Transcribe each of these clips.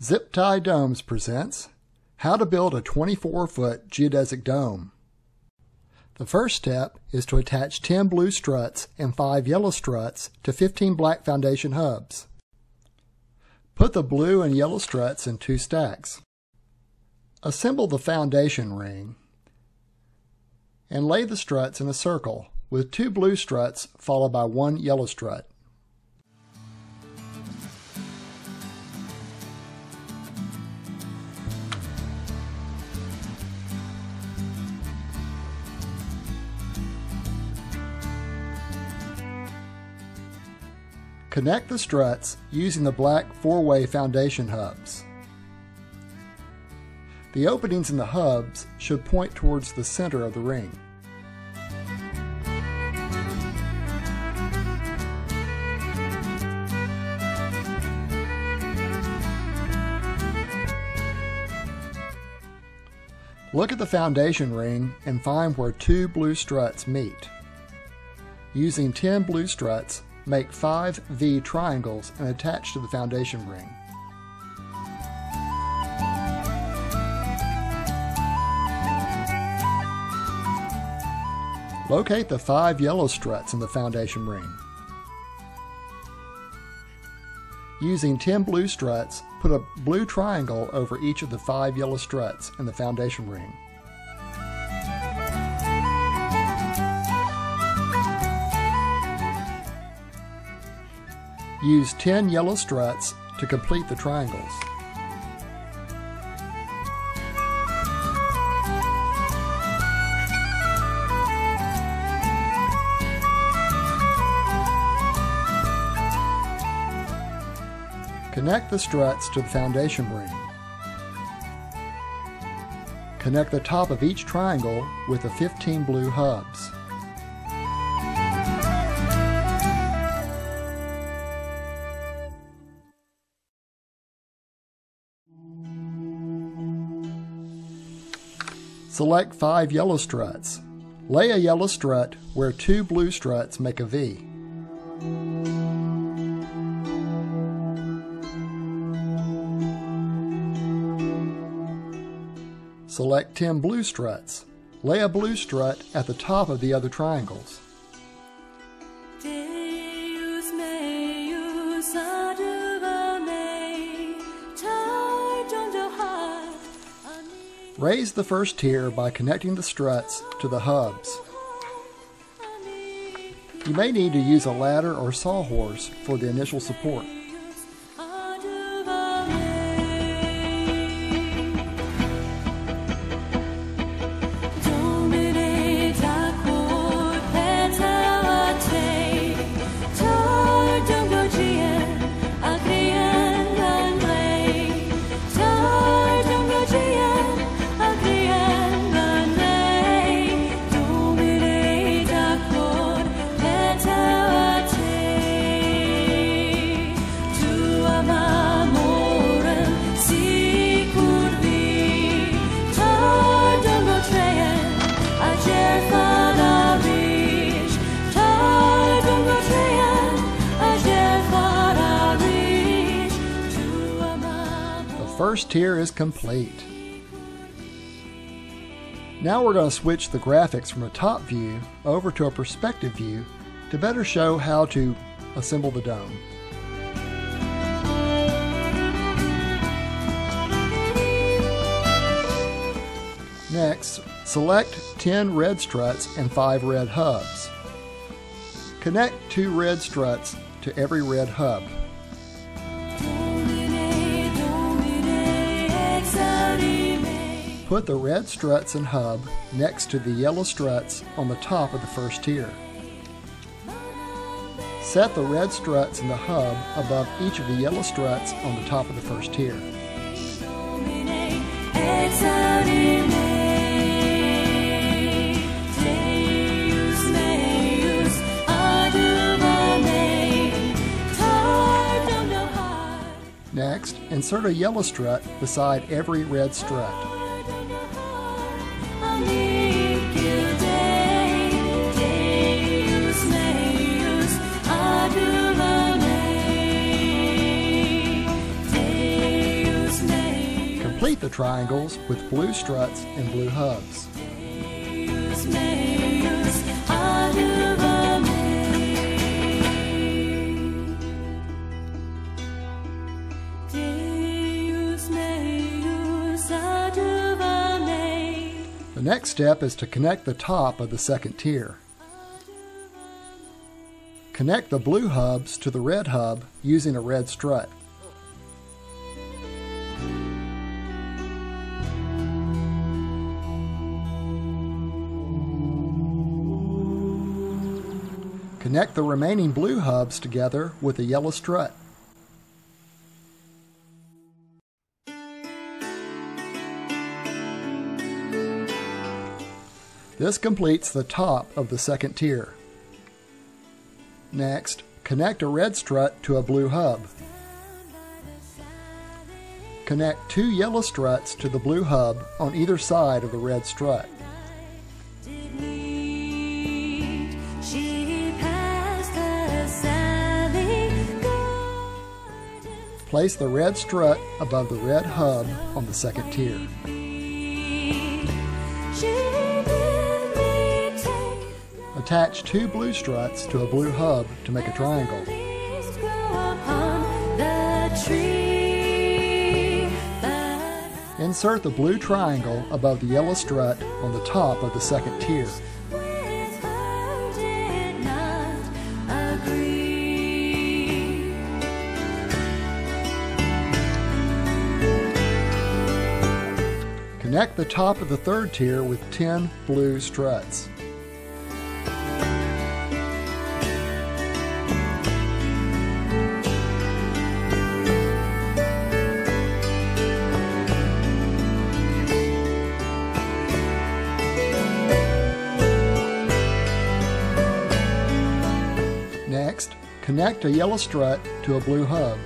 Zip Tie Domes presents How to Build a 24-foot geodesic dome. The first step is to attach 10 blue struts and 5 yellow struts to 15 black foundation hubs. Put the blue and yellow struts in two stacks. Assemble the foundation ring and lay the struts in a circle with two blue struts followed by one yellow strut. Connect the struts using the black four-way foundation hubs. The openings in the hubs should point towards the center of the ring. Look at the foundation ring and find where two blue struts meet. Using 10 blue struts, Make five V triangles and attach to the foundation ring. Locate the five yellow struts in the foundation ring. Using 10 blue struts, put a blue triangle over each of the five yellow struts in the foundation ring. Use 10 yellow struts to complete the triangles. Connect the struts to the foundation ring. Connect the top of each triangle with the 15 blue hubs. Select five yellow struts. Lay a yellow strut where two blue struts make a V. Select 10 blue struts. Lay a blue strut at the top of the other triangles. Raise the first tier by connecting the struts to the hubs. You may need to use a ladder or sawhorse for the initial support. First tier is complete. Now we're going to switch the graphics from a top view over to a perspective view to better show how to assemble the dome. Next, select 10 red struts and 5 red hubs. Connect two red struts to every red hub. Put the red struts and hub next to the yellow struts on the top of the first tier. Set the red struts and the hub above each of the yellow struts on the top of the first tier. Next, insert a yellow strut beside every red strut. Complete the triangles with blue struts and blue hubs. Next step is to connect the top of the second tier. Connect the blue hubs to the red hub using a red strut. Connect the remaining blue hubs together with a yellow strut. This completes the top of the second tier. Next, connect a red strut to a blue hub. Connect two yellow struts to the blue hub on either side of the red strut. Place the red strut above the red hub on the second tier. Attach two blue struts to a blue hub to make a triangle. Insert the blue triangle above the yellow strut on the top of the second tier. Connect the top of the third tier with 10 blue struts. Connect a yellow strut to a blue hub.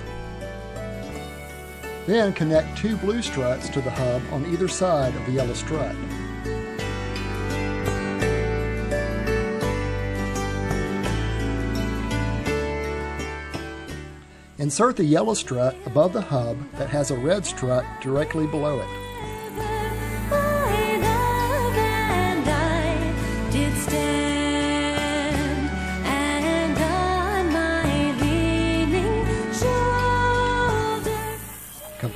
Then connect two blue struts to the hub on either side of the yellow strut. Insert the yellow strut above the hub that has a red strut directly below it.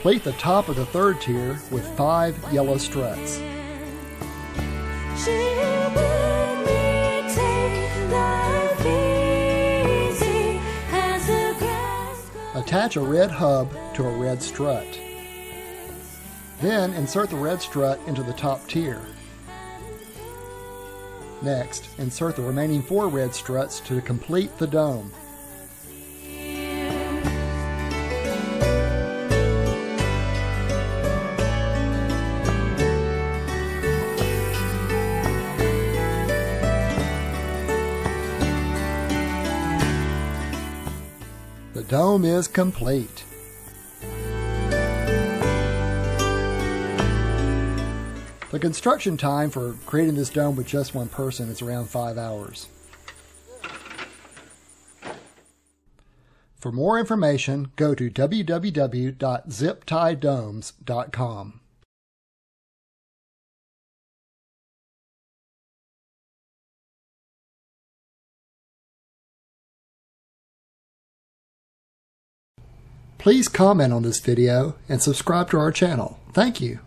Complete the top of the third tier with five yellow struts. Attach a red hub to a red strut. Then insert the red strut into the top tier. Next, insert the remaining four red struts to complete the dome. Dome is complete. The construction time for creating this dome with just one person is around five hours. For more information, go to www.ziptiedomes.com. Please comment on this video and subscribe to our channel. Thank you.